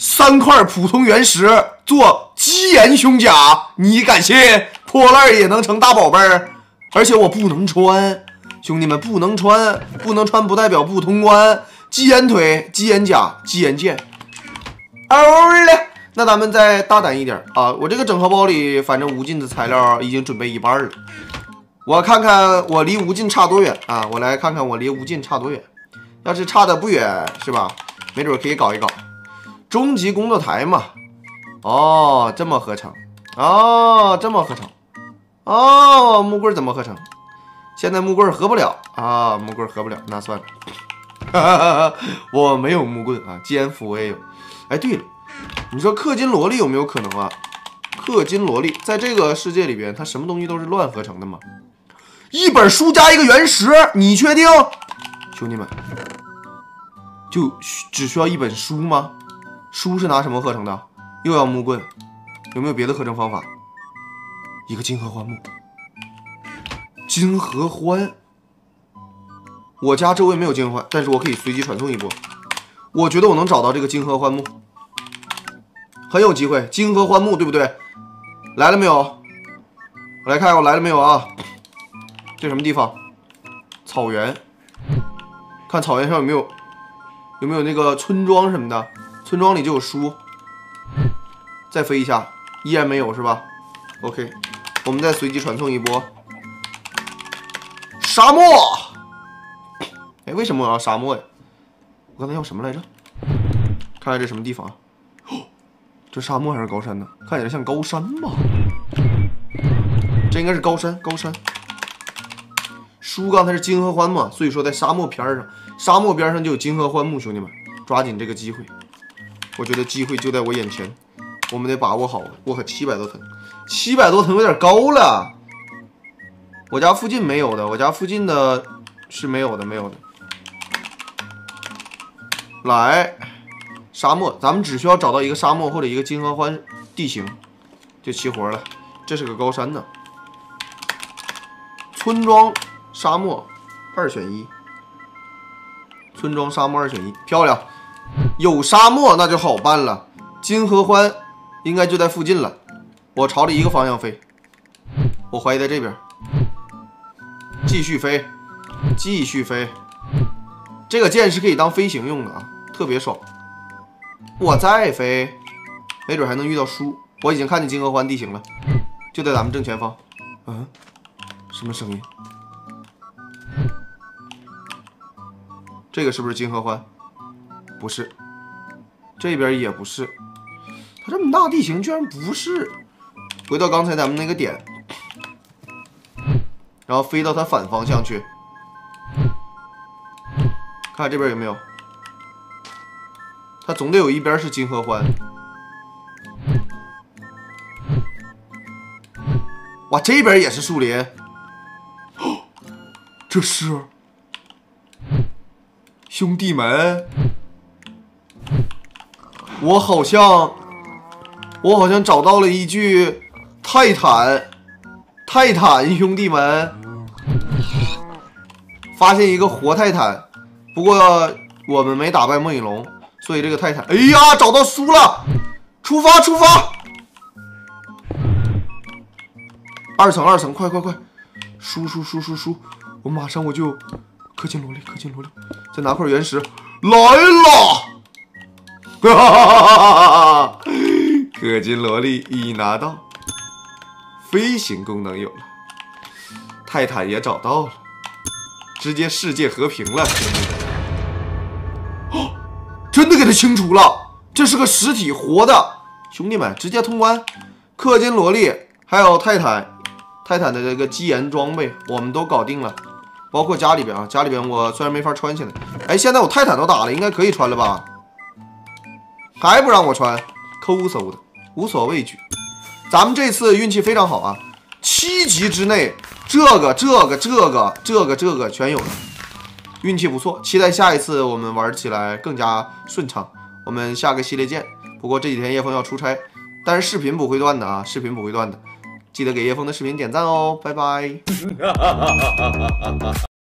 三块普通原石做基岩胸甲，你敢信？破烂也能成大宝贝儿，而且我不能穿，兄弟们不能穿，不能穿不代表不通关。基岩腿、基岩甲、基岩剑，欧了！那咱们再大胆一点啊！我这个整合包里，反正无尽的材料已经准备一半了。我看看我离无尽差多远啊！我来看看我离无尽差多远。要是差的不远，是吧？没准可以搞一搞终极工作台嘛。哦，这么合成。哦，这么合成。哦，木棍怎么合成？现在木棍合不了啊！木棍合不了，那算了。哈哈哈哈我没有木棍啊，肩斧我也有。哎，对了。你说氪金萝莉有没有可能啊？氪金萝莉在这个世界里边，它什么东西都是乱合成的吗？一本书加一个原石，你确定？兄弟们，就只需要一本书吗？书是拿什么合成的？又要木棍，有没有别的合成方法？一个金合欢木，金合欢。我家周围没有金合欢，但是我可以随机传送一波。我觉得我能找到这个金合欢木。很有机会，金合欢木对不对？来了没有？我来看看我来了没有啊？这什么地方？草原。看草原上有没有有没有那个村庄什么的？村庄里就有书。再飞一下，依然没有是吧？OK，我们再随机传送一波。沙漠。哎，为什么我要沙漠呀？我刚才要什么来着？看看这什么地方？这沙漠还是高山呢？看起来像高山吧？这应该是高山，高山。书刚才是金合欢嘛，所以说在沙漠边上，沙漠边上就有金合欢木，兄弟们，抓紧这个机会。我觉得机会就在我眼前，我们得把握好。我可七百多层，七百多层有点高了。我家附近没有的，我家附近的是没有的，没有的。来。沙漠，咱们只需要找到一个沙漠或者一个金合欢地形，就齐活了。这是个高山呢。村庄、沙漠，二选一。村庄、沙漠二选一，漂亮。有沙漠那就好办了。金合欢应该就在附近了。我朝着一个方向飞，我怀疑在这边。继续飞，继续飞。这个剑是可以当飞行用的啊，特别爽。我再飞，没准还能遇到书。我已经看见金合欢地形了，就在咱们正前方。嗯，什么声音？这个是不是金合欢？不是，这边也不是。它这么大地形，居然不是。回到刚才咱们那个点，然后飞到它反方向去，看这边有没有。它总得有一边是金合欢。哇，这边也是树林。这是兄弟们，我好像，我好像找到了一具泰坦，泰坦兄弟们，发现一个活泰坦，不过我们没打败梦影龙。所以这个泰坦，哎呀，找到书了！出发，出发！二层，二层，快快快！书，书，书，书，书！我马上我就氪金萝莉，氪金萝莉，再拿块原石，来了！哈哈哈哈哈！氪金萝莉已拿到，飞行功能有了，泰坦也找到了，直接世界和平了，兄弟们！真的给他清除了，这是个实体活的，兄弟们直接通关。氪金萝莉还有泰坦，泰坦的这个基岩装备我们都搞定了，包括家里边啊，家里边我虽然没法穿起来，哎，现在我泰坦都打了，应该可以穿了吧？还不让我穿，抠搜的，无所畏惧。咱们这次运气非常好啊，七级之内，这个这个这个这个这个全有了。运气不错，期待下一次我们玩起来更加顺畅。我们下个系列见。不过这几天叶枫要出差，但是视频不会断的啊，视频不会断的，记得给叶枫的视频点赞哦，拜拜。